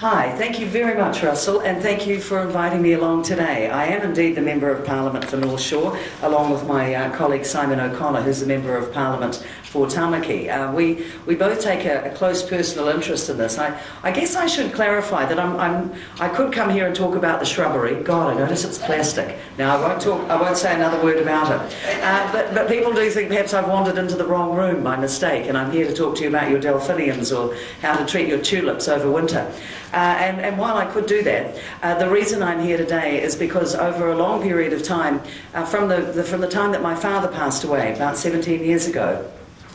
Hi, thank you very much, Russell, and thank you for inviting me along today. I am indeed the Member of Parliament for North Shore, along with my uh, colleague Simon O'Connor, who's the Member of Parliament for Tamaki. Uh, we, we both take a, a, close personal interest in this. I, I guess I should clarify that I'm, I'm, I could come here and talk about the shrubbery. God, I notice it's plastic. Now, I won't, talk, I won't say another word about it. Uh, but, but people do think perhaps I've wandered into the wrong room by mistake, and I'm here to talk to you about your delphiniums or how to treat your tulips over winter. Uh, and, and, while I could do that, uh, the reason I'm here today is because over a long period of time, uh, from, the, the, from the time that my father passed away, about 17 years ago,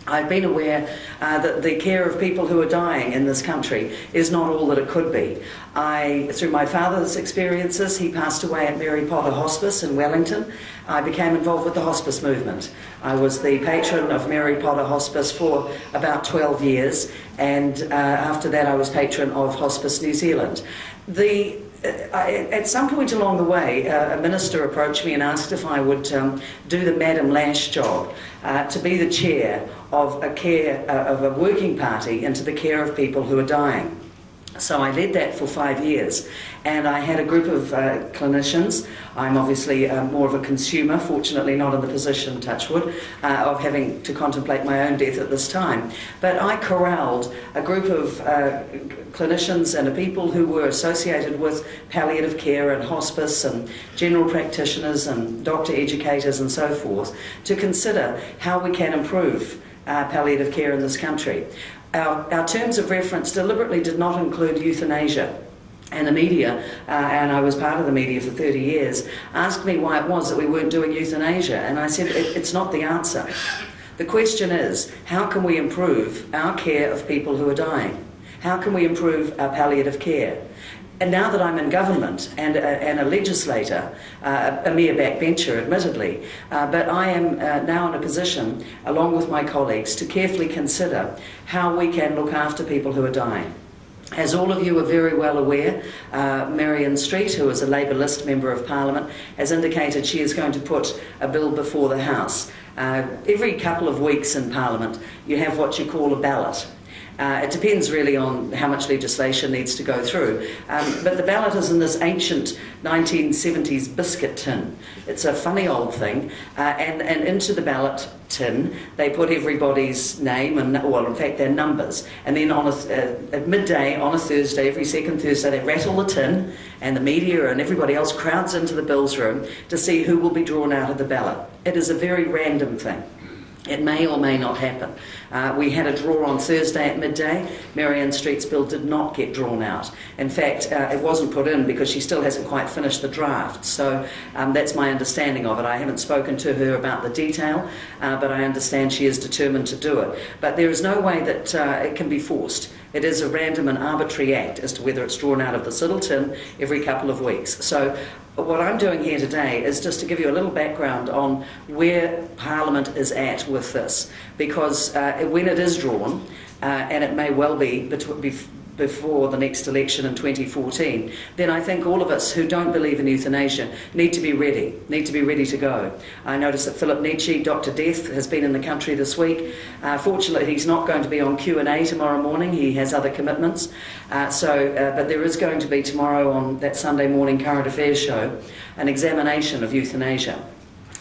I've been aware uh, that the care of people who are dying in this country is not all that it could be. I, through my father's experiences, he passed away at Mary Potter Hospice in Wellington. I became involved with the hospice movement. I was the patron of Mary Potter Hospice for about 12 years, and uh, after that, I was patron of Hospice New Zealand. The I, at some point along the way, uh, a minister approached me and asked if I would um, do the Madam Lash job uh, to be the chair of a care uh, of a working party into the care of people who are dying. So I led that for five years, and I had a group of uh, clinicians. I'm obviously uh, more of a consumer, fortunately not in the position, touchwood, uh, of having to contemplate my own death at this time. But I corralled a group of uh, clinicians and people who were associated with palliative care and hospice and general practitioners and doctor educators and so forth to consider how we can improve uh, palliative care in this country our, our terms of reference deliberately did not include euthanasia. And the media, uh, and I was part of the media for 30 years, asked me why it was that we weren't doing euthanasia. And I said, it, it's not the answer. The question is, how can we improve our care of people who are dying? How can we improve our palliative care? And now that I'm in government and, and a legislator, uh, a mere backbencher admittedly, uh, but I am uh, now in a position, along with my colleagues, to carefully consider how we can look after people who are dying. As all of you are very well aware, uh, Maryan Street, who is a Labour list member of Parliament, has indicated she is going to put a bill before the House. Uh, every couple of weeks in Parliament, you have what you call a ballot. Uh, it depends really on how much legislation needs to go through. Um, but the ballot is in this ancient 1970s biscuit tin. It's a funny old thing. Uh, and, and into the ballot tin, they put everybody's name and, well, in fact, their numbers. And then on a, uh, at midday on a Thursday, every second Thursday, they rattle the tin, and the media and everybody else crowds into the bills room to see who will be drawn out of the ballot. It is a very random thing. It may or may not happen. Uh, we had a draw on Thursday at midday. Maryan Street's bill did not get drawn out. In fact, uh, it wasn't put in because she still hasn't quite finished the draft. So um, that's my understanding of it. I haven't spoken to her about the detail, uh, but I understand she is determined to do it. But there is no way that uh, it can be forced. It is a random and arbitrary act as to whether it's drawn out of the Siddleton every couple of weeks. So what I'm doing here today is just to give you a little background on where Parliament is at with this, because uh, when it is drawn, uh, and it may well be before the next election in 2014, then I think all of us who don't believe in euthanasia need to be ready, need to be ready to go. I notice that Philip Nitschke, Dr. Death, has been in the country this week. Uh, fortunately, he's not going to be on Q&A tomorrow morning. He has other commitments. Uh, so, uh, but there is going to be tomorrow on that Sunday morning current affairs show an examination of euthanasia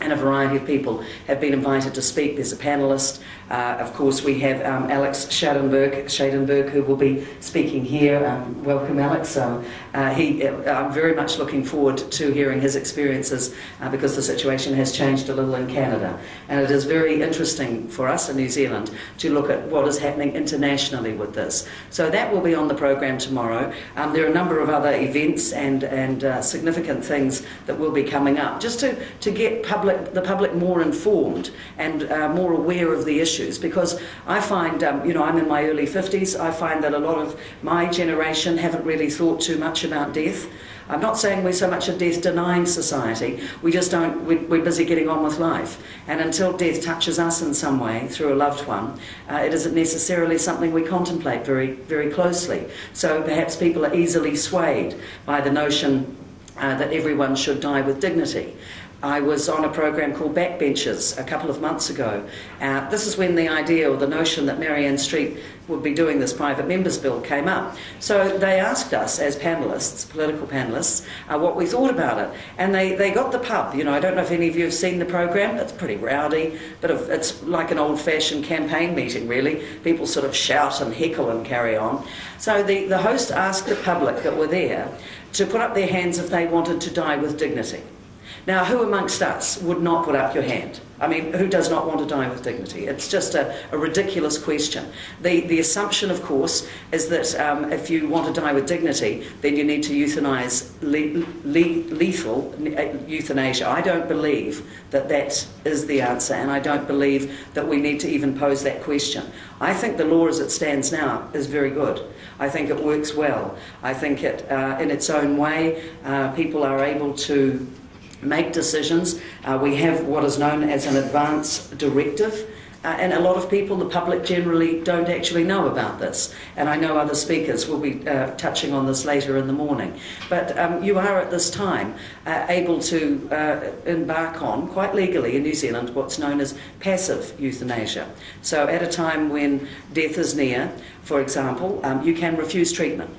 and a variety of people have been invited to speak. There's a panellist. Uh, of course, we have um, Alex Schadenberg, Schadenberg, who will be speaking here. Um, welcome, Alex. Um, uh, he, uh, I'm very much looking forward to hearing his experiences uh, because the situation has changed a little in Canada. And it is very interesting for us in New Zealand to look at what is happening internationally with this. So that will be on the program tomorrow. Um, there are a number of other events and, and uh, significant things that will be coming up just to, to get public the public more informed and more aware of the issues because I find, um, you know, I'm in my early 50s, I find that a lot of my generation haven't really thought too much about death. I'm not saying we're so much a death denying society, we just don't, we're busy getting on with life. And until death touches us in some way through a loved one, uh, it isn't necessarily something we contemplate very, very closely. So perhaps people are easily swayed by the notion uh, that everyone should die with dignity. I was on a program called Backbenchers a couple of months ago. Uh, this is when the idea or the notion that Maryan Street would be doing this private members bill came up. So they asked us as panellists, political panellists, uh, what we thought about it. And they, they got the pub. You know, I don't know if any of you have seen the program. It's pretty rowdy, but it's like an old-fashioned campaign meeting, really. People sort of shout and heckle and carry on. So the, the host asked the public that were there to put up their hands if they wanted to die with dignity. Now, who amongst us would not put up your hand? I mean, who does not want to die with dignity? It's just a, a ridiculous question. The, the assumption, of course, is that um, if you want to die with dignity, then you need to euthanize le- le- lethal uh, euthanasia. I don't believe that that is the answer, and I don't believe that we need to even pose that question. I think the law as it stands now is very good. I think it works well. I think it, uh, in its own way, uh, people are able to make decisions. Uh, we have what is known as an advance directive. Uh, and a lot of people, the public generally, don't actually know about this. And I know other speakers will be uh, touching on this later in the morning. But um, you are at this time uh, able to uh, embark on, quite legally in New Zealand, what's known as passive euthanasia. So at a time when death is near, for example, um, you can refuse treatment.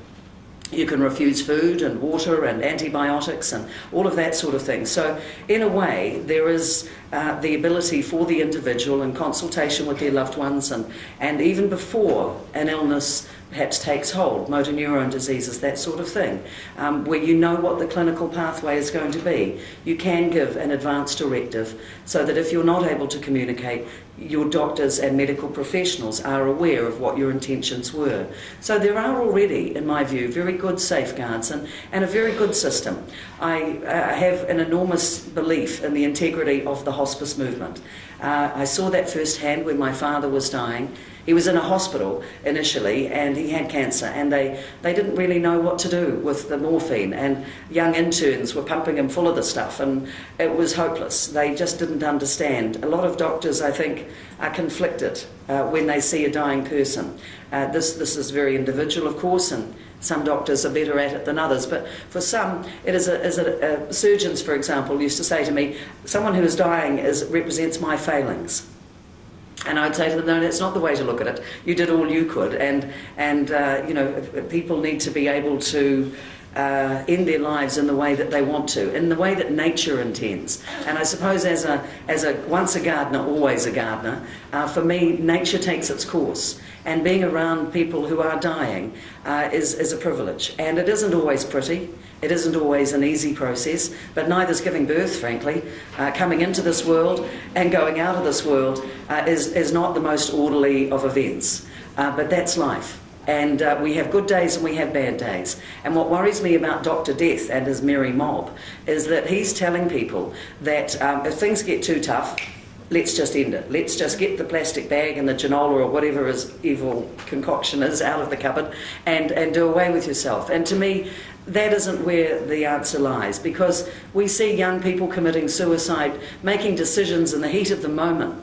You can refuse food and water and antibiotics and all of that sort of thing. So, in a way, there is uh, the ability for the individual in consultation with their loved ones and, and even before an illness perhaps takes hold, motor neurone diseases, that sort of thing, um, where you know what the clinical pathway is going to be. You can give an advance directive so that if you're not able to communicate, your doctors and medical professionals are aware of what your intentions were. So there are already, in my view, very good safeguards and, and a very good system. I uh, have an enormous belief in the integrity of the hospice movement. Uh, I saw that firsthand when my father was dying. He was in a hospital initially and he had cancer, and they, they didn't really know what to do with the morphine. And young interns were pumping him full of the stuff, and it was hopeless. They just didn't understand. A lot of doctors, I think, are conflicted uh, when they see a dying person. Uh, this, this is very individual, of course, and some doctors are better at it than others, but for some, it is a, is a, a surgeons, for example, used to say to me, someone who is dying is, represents my failings. And I'd say to them, no, that's not the way to look at it. You did all you could, and and uh, you know people need to be able to uh, end their lives in the way that they want to, in the way that nature intends. And I suppose as a as a once a gardener, always a gardener, uh, for me, nature takes its course, and being around people who are dying uh, is is a privilege, and it isn't always pretty. It isn't always an easy process, but neither is giving birth, frankly. Uh, coming into this world and going out of this world uh, is, is not the most orderly of events. Uh, but that's life. And uh, we have good days and we have bad days. And what worries me about Dr. Death and his merry mob is that he's telling people that um, if things get too tough, let's just end it. Let's just get the plastic bag and the granola or whatever his evil concoction is out of the cupboard and, and do away with yourself. And to me, that isn't where the answer lies because we see young people committing suicide, making decisions in the heat of the moment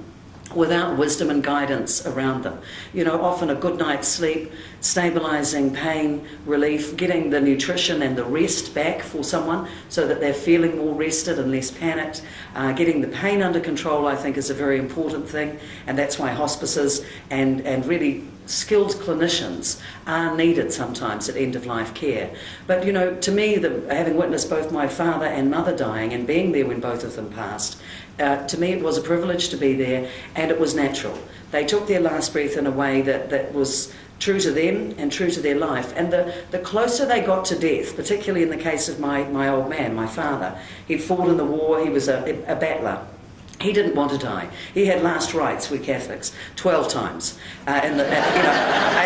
without wisdom and guidance around them. You know, often a good night's sleep, stabilizing pain relief, getting the nutrition and the rest back for someone so that they're feeling more rested and less panicked. Uh, getting the pain under control, I think, is a very important thing, and that's why hospices and, and really skilled clinicians are needed sometimes at end of life care. But you know, to me, the, having witnessed both my father and mother dying and being there when both of them passed, uh, to me it was a privilege to be there and it was natural. They took their last breath in a way that, that was true to them and true to their life. And the, the closer they got to death, particularly in the case of my, my old man, my father, he'd fought in the war, he was a, a battler. He didn't want to die. He had last rites, we Catholics, 12 times. Uh, the, uh, you know,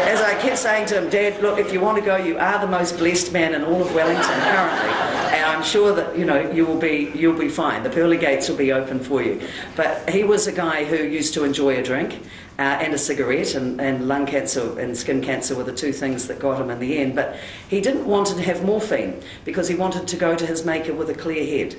as I kept saying to him, Dad, look, if you want to go, you are the most blessed man in all of Wellington currently. And I'm sure that, you know, you will be, you'll be fine. The pearly gates will be open for you. But he was a guy who used to enjoy a drink. Uh, and a cigarette, and, and lung cancer and skin cancer were the two things that got him in the end. But he didn't want to have morphine because he wanted to go to his maker with a clear head.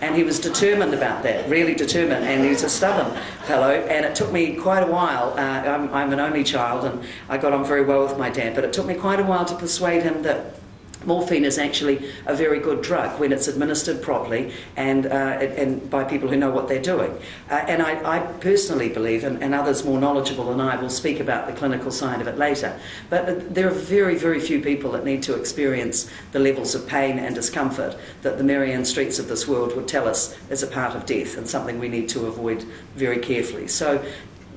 And he was determined about that, really determined. And he's a stubborn fellow. And it took me quite a while. Uh, I'm, I'm an only child and I got on very well with my dad, but it took me quite a while to persuade him that Morphine is actually a very good drug when it's administered properly and, uh, and by people who know what they're doing. Uh, and I, I, personally believe, and, and, others more knowledgeable than I will speak about the clinical side of it later, but there are very, very few people that need to experience the levels of pain and discomfort that the Maryan Streets of this world would tell us is a part of death and something we need to avoid very carefully. So,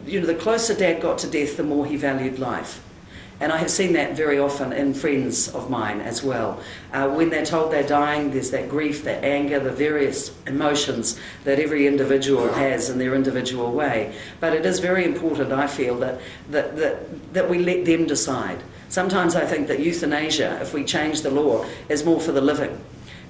you know, the closer Dad got to death, the more he valued life. And I have seen that very often in friends of mine as well. Uh, when they're told they're dying, there's that grief, that anger, the various emotions that every individual has in their individual way. But it is very important, I feel, that, that, that, that we let them decide. Sometimes I think that euthanasia, if we change the law, is more for the living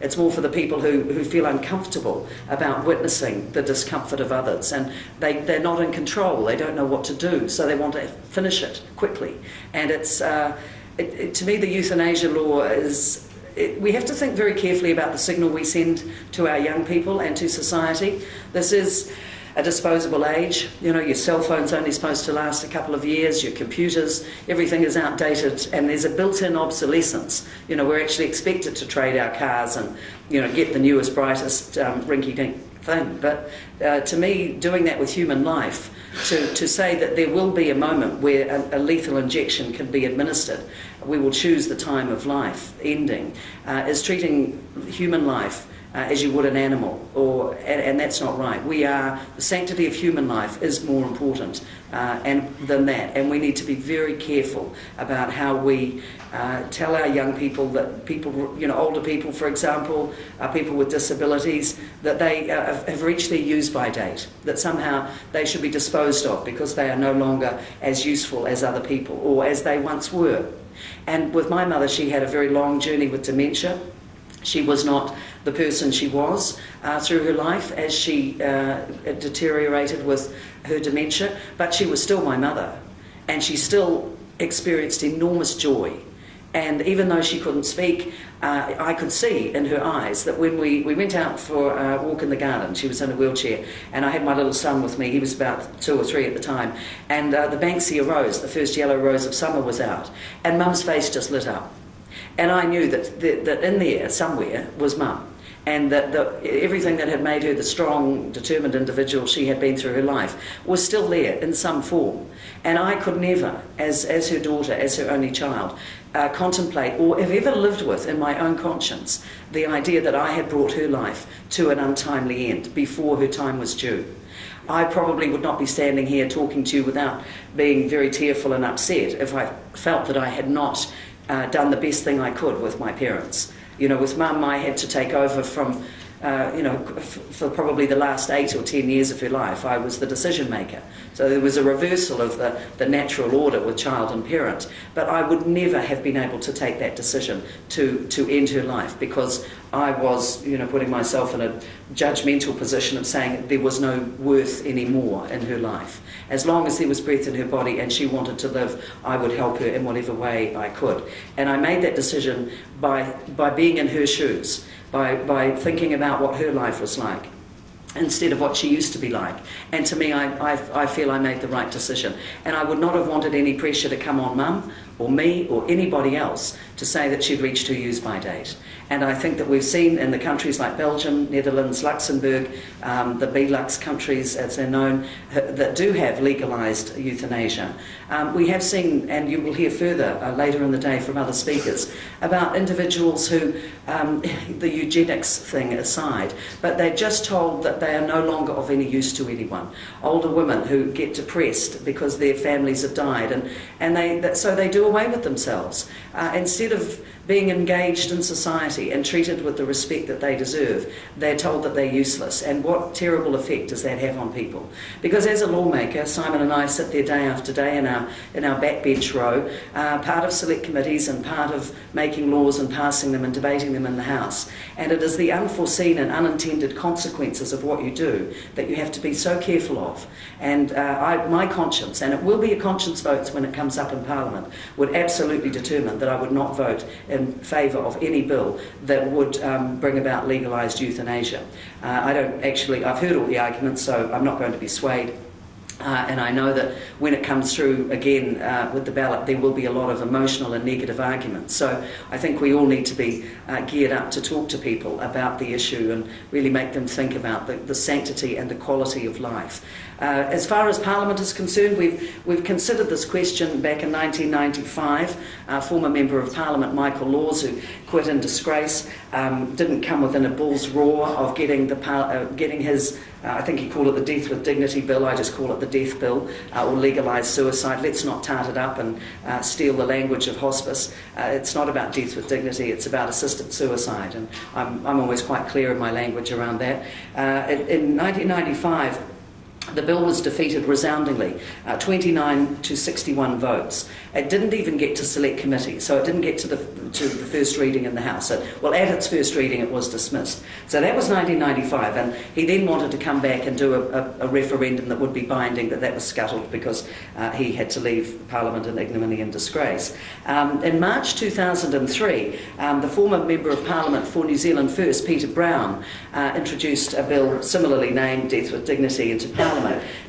it's more for the people who, who feel uncomfortable about witnessing the discomfort of others and they, they're not in control, they don't know what to do, so they want to finish it quickly. And it's, uh, it, it, to me, the euthanasia law is. It, we have to think very carefully about the signal we send to our young people and to society. This is a disposable age. You know, your cell phone's only supposed to last a couple of years, your computers, everything is outdated, and there's a built in obsolescence. You know, we're actually expected to trade our cars and, you know, get the newest, brightest um, rinky dink thing. But uh, to me, doing that with human life, to, to say that there will be a moment where a, a, lethal injection can be administered, we will choose the time of life ending, uh, is treating human life uh, as you would an animal, or, and, and, that's not right. We are, the sanctity of human life is more important uh, and, than that, and we need to be very careful about how we uh, tell our young people that people, you know, older people, for example, uh, people with disabilities, that they uh, have reached their use by date, that somehow they should be disposed of because they are no longer as useful as other people or as they once were. And with my mother, she had a very long journey with dementia. She was not the person she was uh, through her life as she uh, deteriorated with her dementia, but she was still my mother, and she still experienced enormous joy. And even though she couldn't speak, uh, I could see in her eyes that when we, we went out for a walk in the garden, she was in a wheelchair, and I had my little son with me, he was about two or three at the time, and uh, the Banksia rose, the first yellow rose of summer, was out, and Mum's face just lit up. And I knew that, that, that in there, somewhere, was Mum and that the, everything that had made her the strong, determined individual she had been through her life was still there in some form. And I could never, as, as her daughter, as her only child, uh, contemplate or have ever lived with in my own conscience the idea that I had brought her life to an untimely end before her time was due. I probably would not be standing here talking to you without being very tearful and upset if I felt that I had not uh, done the best thing I could with my parents. You know, with mum, I had to take over from, uh, you know, for probably the last eight or ten years of her life. I was the decision maker. So there was a reversal of the, the natural order with child and parent. But I would never have been able to take that decision to, to end her life because I was, you know, putting myself in a judgmental position of saying there was no worth anymore in her life. As long as there was breath in her body and she wanted to live, I would help her in whatever way I could. And I made that decision by, by being in her shoes, by, by thinking about what her life was like instead of what she used to be like. And to me, I, I, I, feel I made the right decision. And I would not have wanted any pressure to come on mum or me or anybody else to say that she'd reached her use by date. And I think that we've seen in the countries like Belgium, Netherlands, Luxembourg, um, the Benelux countries as they're known, that do have legalised euthanasia. Um, we have seen, and you will hear further uh, later in the day from other speakers, about individuals who, um, the eugenics thing aside, but they're just told that they are no longer of any use to anyone. Older women who get depressed because their families have died, and, and they, so they do away with themselves. Uh, instead of being engaged in society and treated with the respect that they deserve, they're told that they're useless. And what terrible effect does that have on people? Because as a lawmaker, Simon and I sit there day after day in our, in our backbench row, uh, part of select committees and part of making laws and passing them and debating them in the House. And it is the unforeseen and unintended consequences of what you do that you have to be so careful of. And uh, I, my conscience, and it will be a conscience vote when it comes up in Parliament, would absolutely determine that I would not vote in favour of any bill that would um, bring about legalised euthanasia. Uh, I don't actually, I've heard all the arguments, so I'm not going to be swayed. Uh, and I know that when it comes through again uh, with the ballot, there will be a lot of emotional and negative arguments. So I think we all need to be uh, geared up to talk to people about the issue and really make them think about the, the sanctity and the quality of life. Uh, as far as Parliament is concerned, we've, we've considered this question back in 1995. Our former Member of Parliament, Michael Laws, who quit in disgrace, um, didn't come within a bull's roar of getting, the, uh, getting his, uh, I think he called it the Death with Dignity Bill, I just call it the Death Bill, uh, or legalise suicide. Let's not tart it up and uh, steal the language of hospice. It's not about death with dignity, it's about assisted suicide, and I'm, I'm always quite clear in my language around that. in, in 1995, the bill was defeated resoundingly, uh, 29 to 61 votes. It didn't even get to select committee, so it didn't get to the, to the first reading in the House. It, well, at its first reading, it was dismissed. So that was 1995, and he then wanted to come back and do a, a, a referendum that would be binding, but that was scuttled because uh, he had to leave Parliament in ignominy and disgrace. Um, in March 2003, um, the former Member of Parliament for New Zealand First, Peter Brown, uh, introduced a bill similarly named Death with Dignity into Parliament.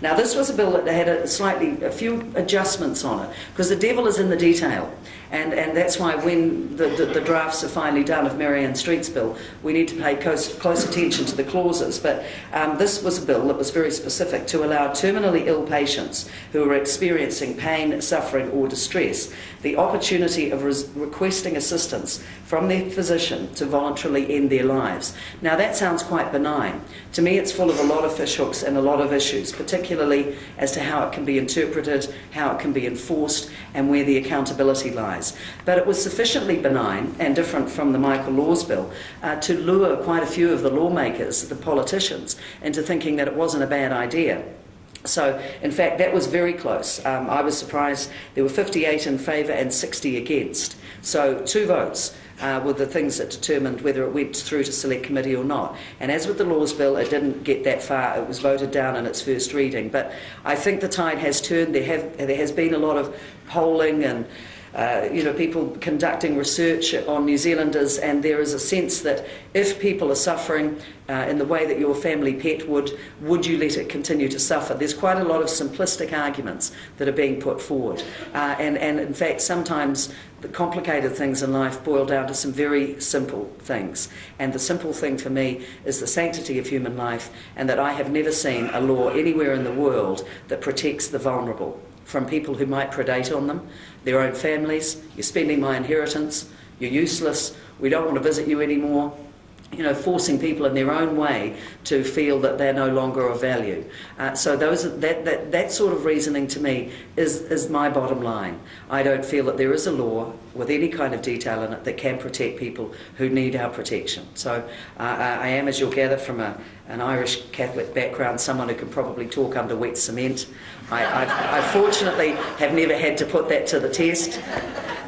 Now, this was a bill that had a slightly, a few adjustments on it, because the devil is in the detail. And, and that's why when the, the, the, drafts are finally done of Maryan Street's bill, we need to pay close, close attention to the clauses. But um, this was a bill that was very specific to allow terminally ill patients who are experiencing pain, suffering, or distress the opportunity of requesting assistance from their physician to voluntarily end their lives. Now, that sounds quite benign. To me, it's full of a lot of fishhooks and a lot of issues, particularly as to how it can be interpreted, how it can be enforced, and where the accountability lies. But it was sufficiently benign and different from the Michael Laws bill uh, to lure quite a few of the lawmakers, the politicians, into thinking that it wasn't a bad idea. So, in fact, that was very close. Um, I was surprised there were 58 in favour and 60 against. So, two votes. Uh, were the things that determined whether it went through to select committee or not. And as with the laws bill, it didn't get that far. It was voted down in its first reading. But I think the tide has turned. There have there has been a lot of polling and uh, you know, people conducting research on New Zealanders, and there is a sense that if people are suffering uh, in the way that your family pet would, would you let it continue to suffer? There's quite a lot of simplistic arguments that are being put forward, uh, and, and in fact, sometimes the complicated things in life boil down to some very simple things. And the simple thing for me is the sanctity of human life, and that I have never seen a law anywhere in the world that protects the vulnerable from people who might predate on them, their own families. You're spending my inheritance. You're useless. We don't want to visit you anymore you know, forcing people in their own way to feel that they're no longer of value. Uh, so those that, that that sort of reasoning to me is is my bottom line. I don't feel that there is a law with any kind of detail in it that can protect people who need our protection. So uh, I am, as you'll gather from a, an Irish Catholic background, someone who can probably talk under wet cement. I, I, I fortunately have never had to put that to the test.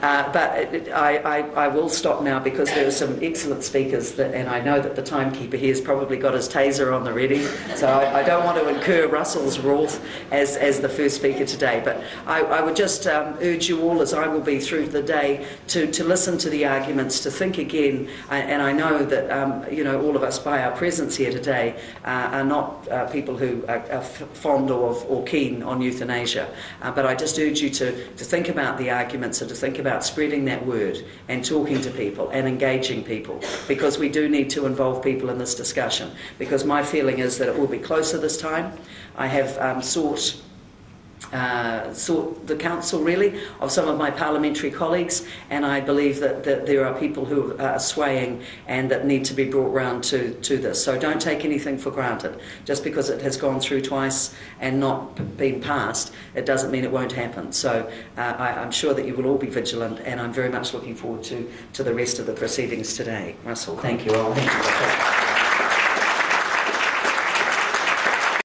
Uh, but I, I, I, will stop now because there are some excellent speakers, that, and I know that the timekeeper here has probably got his taser on the ready, so I, I don't want to incur Russell's wrath as, as the first speaker today. But I, I would just um, urge you all, as I will be through the day, to, to listen to the arguments, to think again. And I know that um, you know all of us, by our presence here today, uh, are not uh, people who are, are fond of or keen on euthanasia. Uh, but I just urge you to, to think about the arguments and to think about about spreading that word and talking to people and engaging people because we do need to involve people in this discussion. Because my feeling is that it will be closer this time. I have um, sought uh, sought the counsel really of some of my parliamentary colleagues, and I believe that, that there are people who are swaying and that need to be brought round to, to this. So don't take anything for granted. Just because it has gone through twice and not been passed, it doesn't mean it won't happen. So uh, I, I'm sure that you will all be vigilant, and I'm very much looking forward to, to the rest of the proceedings today. Russell, thank you all. Thank you.